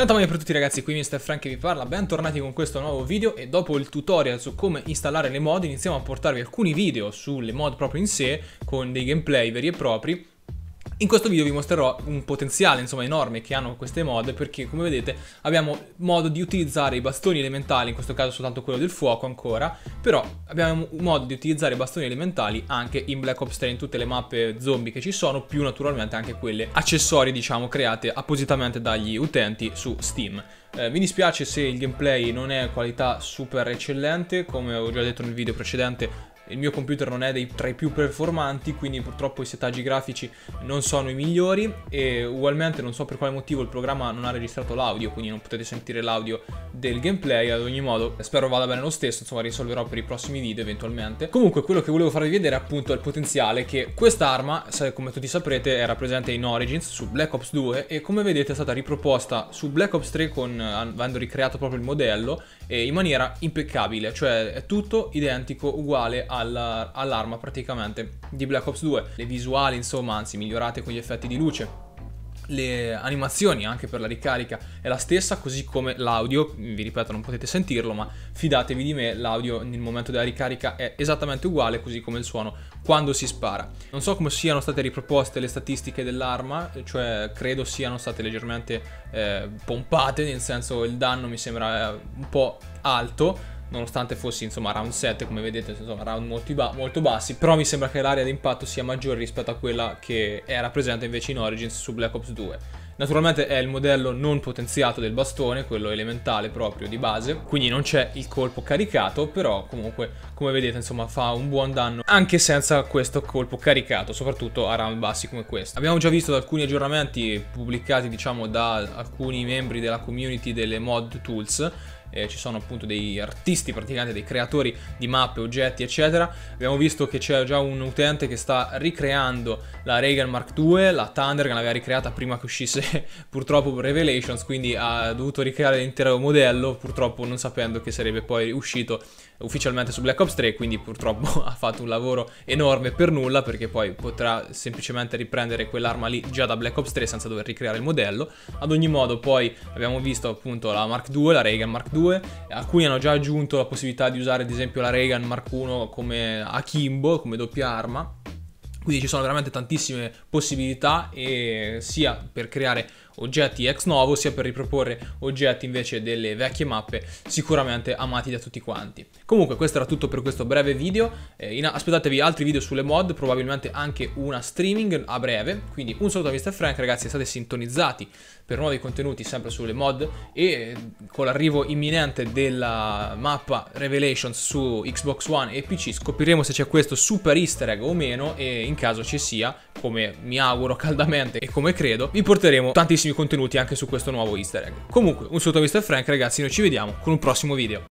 Tanto bene per tutti ragazzi, qui Mr. Frank che vi parla, bentornati con questo nuovo video e dopo il tutorial su come installare le mod iniziamo a portarvi alcuni video sulle mod proprio in sé con dei gameplay veri e propri in questo video vi mostrerò un potenziale insomma enorme che hanno queste mod perché come vedete abbiamo modo di utilizzare i bastoni elementali, in questo caso soltanto quello del fuoco ancora, però abbiamo modo di utilizzare i bastoni elementali anche in Black Ops 3 in tutte le mappe zombie che ci sono, più naturalmente anche quelle accessorie diciamo create appositamente dagli utenti su Steam. Eh, mi dispiace se il gameplay non è qualità super eccellente, come ho già detto nel video precedente il mio computer non è dei, tra i più performanti, quindi purtroppo i settaggi grafici non sono i migliori e ugualmente non so per quale motivo il programma non ha registrato l'audio, quindi non potete sentire l'audio del gameplay, ad ogni modo spero vada bene lo stesso, insomma risolverò per i prossimi video eventualmente. Comunque quello che volevo farvi vedere appunto è il potenziale che quest'arma, come tutti saprete, era presente in Origins su Black Ops 2 e come vedete è stata riproposta su Black Ops 3 con, avendo ricreato proprio il modello in maniera impeccabile, cioè è tutto identico, uguale a alla, all'arma praticamente di Black Ops 2. Le visuali insomma anzi migliorate con gli effetti di luce le animazioni anche per la ricarica è la stessa, così come l'audio, vi ripeto non potete sentirlo, ma fidatevi di me, l'audio nel momento della ricarica è esattamente uguale, così come il suono quando si spara. Non so come siano state riproposte le statistiche dell'arma, cioè credo siano state leggermente eh, pompate, nel senso il danno mi sembra eh, un po' alto, nonostante fossi insomma round 7 come vedete insomma round molto, ba molto bassi però mi sembra che l'area d'impatto sia maggiore rispetto a quella che era presente invece in Origins su Black Ops 2 Naturalmente è il modello non potenziato del bastone, quello elementale proprio di base, quindi non c'è il colpo caricato, però comunque come vedete insomma fa un buon danno anche senza questo colpo caricato, soprattutto a round bassi come questo. Abbiamo già visto alcuni aggiornamenti pubblicati diciamo da alcuni membri della community delle mod tools eh, ci sono appunto dei artisti, praticamente dei creatori di mappe, oggetti, eccetera. Abbiamo visto che c'è già un utente che sta ricreando la Reagan Mark II, la Thunder che l'aveva ricreata prima che uscisse purtroppo Revelations, quindi ha dovuto ricreare l'intero modello, purtroppo non sapendo che sarebbe poi uscito ufficialmente su Black Ops 3, quindi purtroppo ha fatto un lavoro enorme per nulla perché poi potrà semplicemente riprendere quell'arma lì già da Black Ops 3 senza dover ricreare il modello. Ad ogni modo poi abbiamo visto appunto la Mark II, la Reagan Mark II, alcuni hanno già aggiunto la possibilità di usare ad esempio la Reagan Mark I come akimbo, come doppia arma. Quindi ci sono veramente tantissime possibilità sia per creare oggetti ex novo sia per riproporre oggetti invece delle vecchie mappe sicuramente amati da tutti quanti. Comunque questo era tutto per questo breve video, eh, in, aspettatevi altri video sulle mod, probabilmente anche una streaming a breve, quindi un saluto a Mr. Frank ragazzi, state sintonizzati per nuovi contenuti sempre sulle mod e eh, con l'arrivo imminente della mappa Revelations su Xbox One e PC scopriremo se c'è questo super easter egg o meno e in caso ci sia, come mi auguro caldamente e come credo, vi porteremo tantissimi contenuti anche su questo nuovo easter egg. Comunque, un saluto a Mr. Frank ragazzi, noi ci vediamo con un prossimo video.